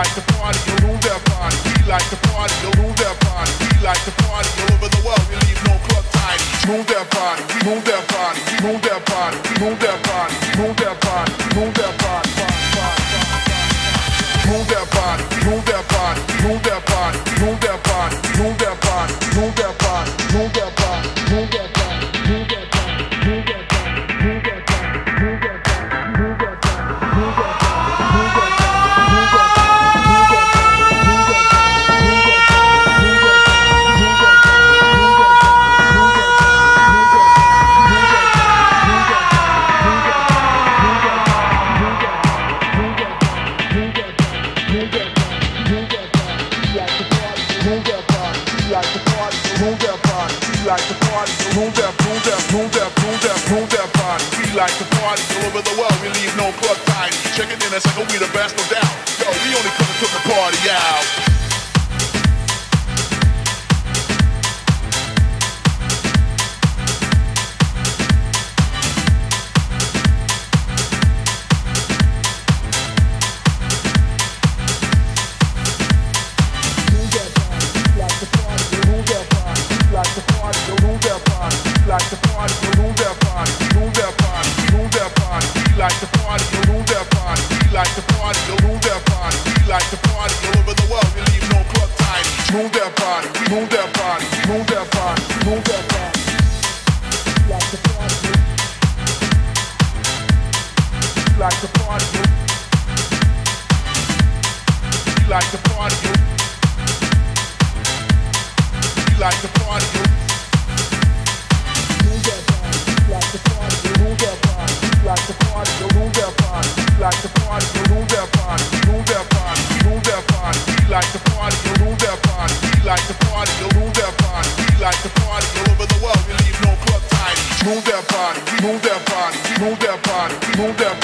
like to party all over the party. We like to party all over the party. We like to party all over the world. We leave no club tidy. Move that body, move that body, move that body, move that body, move that body, move that. like the party. Move that body, move that.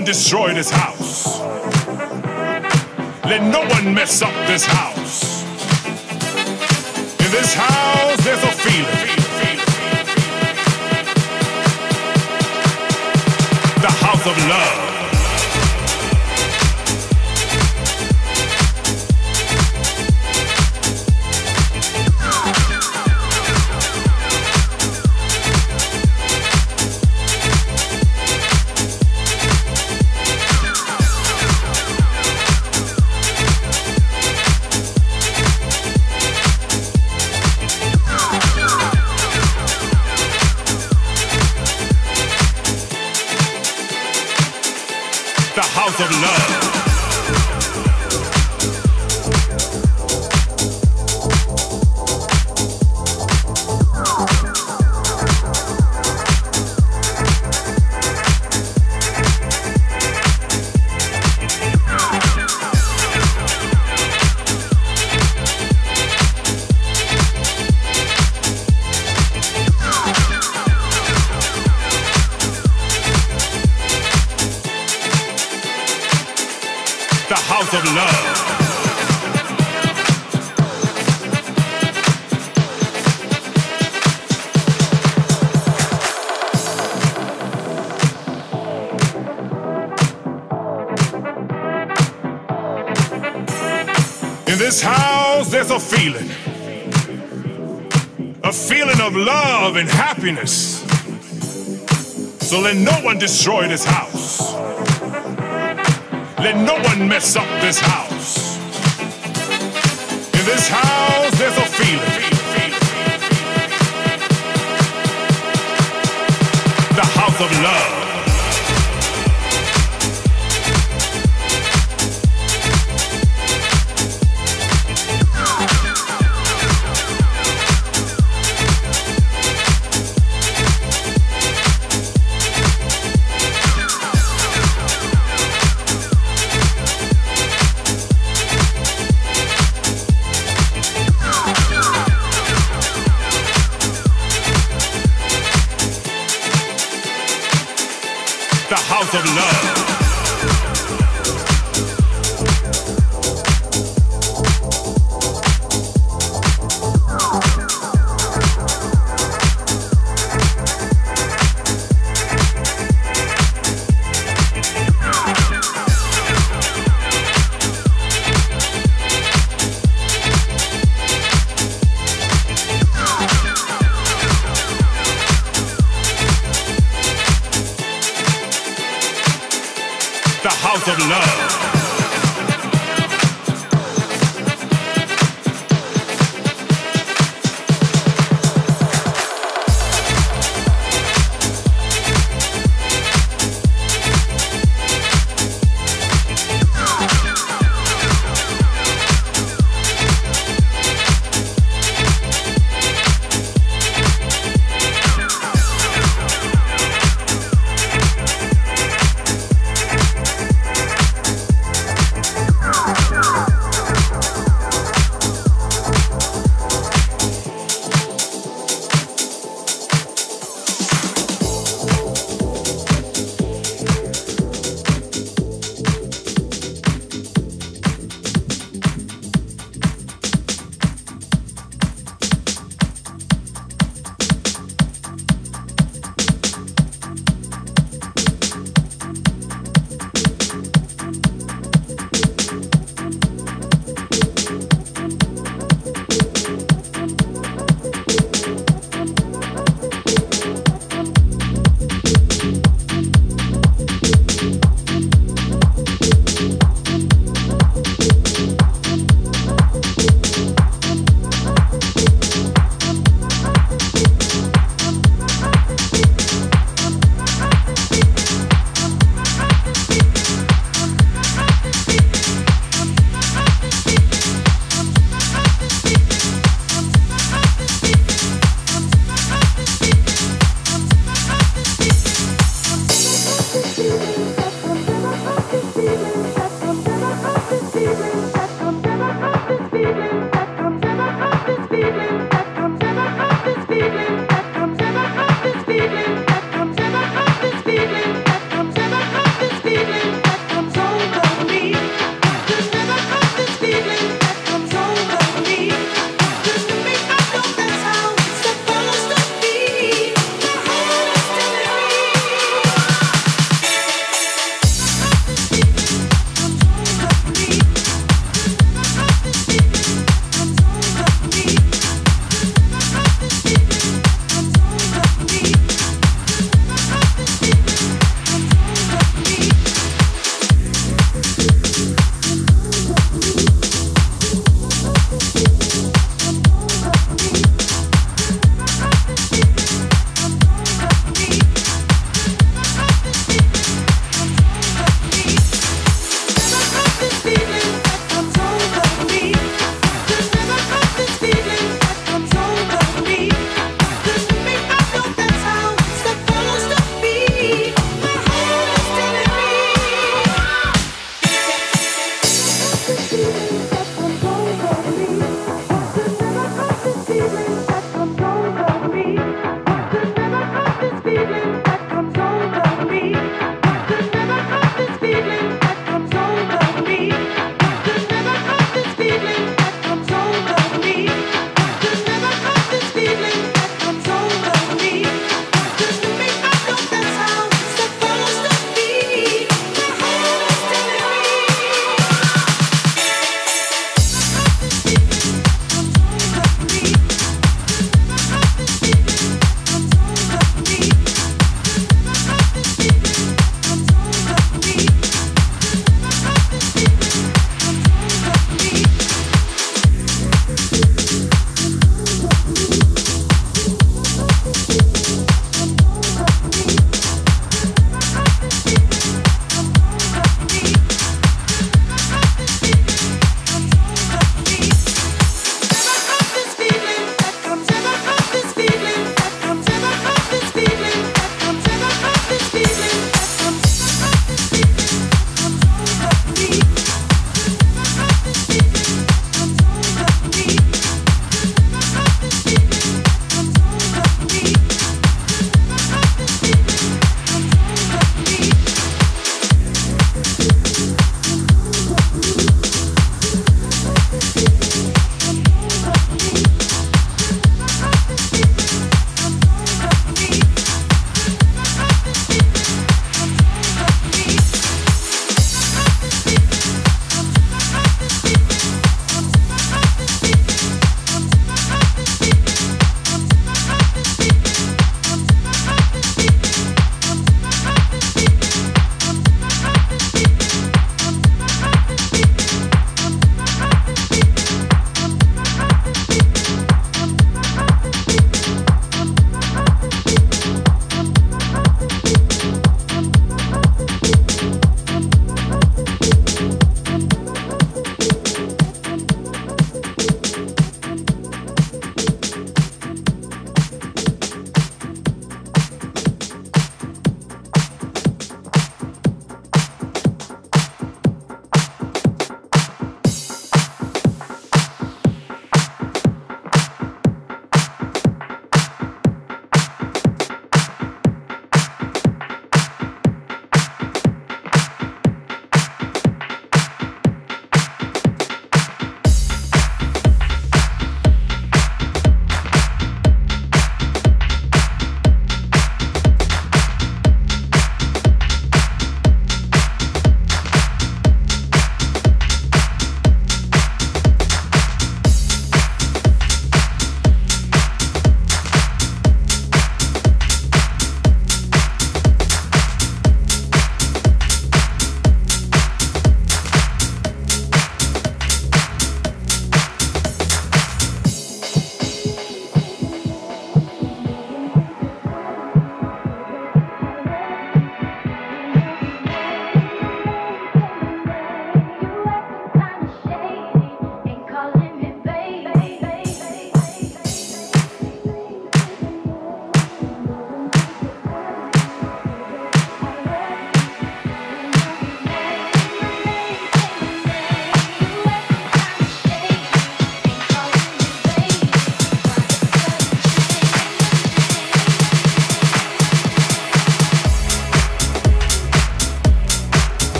One destroy this house. Let no one mess up this house. Happiness. So let no one destroy this house. Let no one mess up this house.